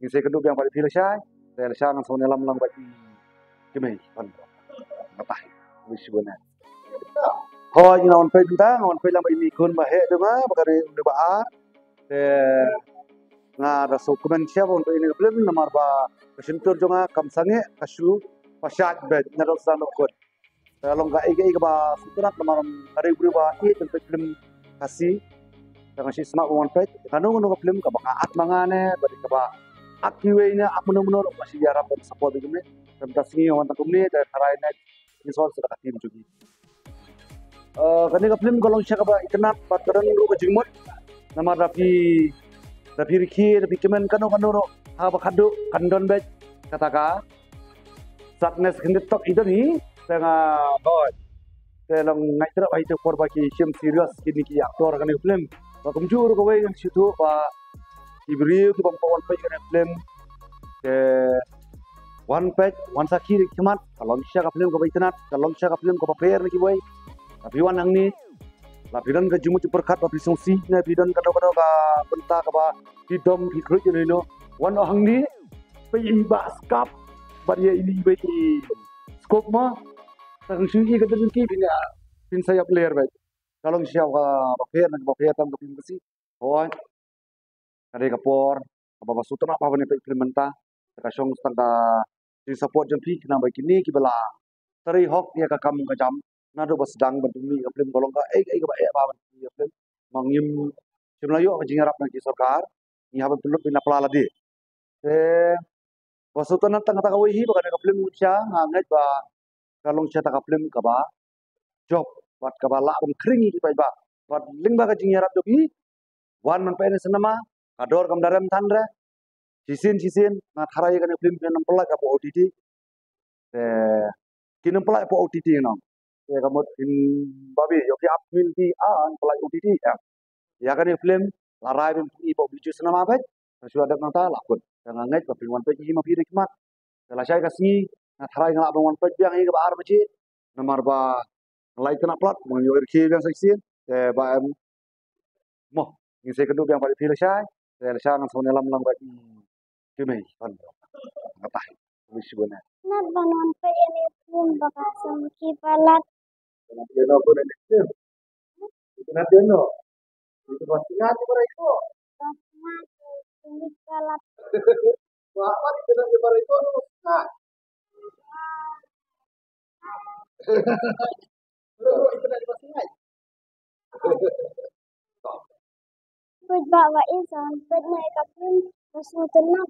Yung saya kedua yang paling pilih saya, saya siya ng sa nilam lang ba kimay pan matay wish ko na. Ho, know, on pwede ta, on pwede lang ba imikon ba he, diba? Baka rin, diba ah? Eh, nga raso kumen siya on pwede film namar ba kasintur jo kamsange kasu pasyat bed na raso sa nukot. Kalau nggak iga iga ba suturat namar hari beri ba i tempat film kasih Dengan si semak on pwede, kanong ano ka film ka baka at mga ne, balik ka ba akiwe na ako na munor masih yarap dan support begini dan tasngi yang wantak kumni dan harai na ini soal sudah katim juga. Eh kani ka film golong siya ka ba ikanap pataran ro ka jingmot nama rapi rapi riki rapi kemen kano kano ro ha ba kado kandon bet kata ka satnes kendit tok itu ni tengah bawat Telang ngai terap itu por baki sim serius kini ki aktor film. Situ Ibriu ki bang pawan page kan film ke one page one sakhi kimat kalong siya ka film ko baitanat kalong siya ka film ko paper ni boy. Tapi wan ang ni lapiran ka jumu perkat tapi song si na pidan ka ka ka benta ka ba didom ki kru ni no wan ang ni pe ba skap baria ini be ki scope ma tang sui ka dan ki pina pin saya player ba kalong siya ka paper na paper tam ka kasi hoy kare kapor apa basu tana apa bani implementa ka shong stang ka si support jam kena bai kini ki bala tari hok ya ka kam ka jam. Na do bas dang ban mi film golong ka ai ai ka ba ba ban ki film mangim. Simla yo ka jingarap na ki sarkar ni ha ban tulut pina pala di. Te basu tana tang ta ka wi hi ba ka film cha nga ngai ba. Kalong cha ta ka film ka job wat ka ba la ban kring ki ba ba wat ling ba ka pi wan man pa senama kador kam daram tandra. Sisin sisin. Na tharai kan film kan nampala ka po OTT te kinampala po OTT no te kamot in babi. Yoki up mil di an pala OTT ya. Ya kan film larai bin i po bicu senama bet su ada nata lakun. Jangan ngai pa film pe ji ma pi hikmat kala sai kasni na tharai ngala ba wan pe biang i ka ar machi namar ba lai kana plat mo yo ki biang sai te ba em mo ni se kedua yang paling pilih saya saya siya ng sa nilam lang ba kimay pan matay wish ko na. Nagbanon pa yan yung baka sa kipalat. Yan ako na next year. Ito natin no. Ito ba sinati ko rin ko. Baka ito na? Pero ito na. Pwede bawa isan, pwede na ikapin, mas mutul na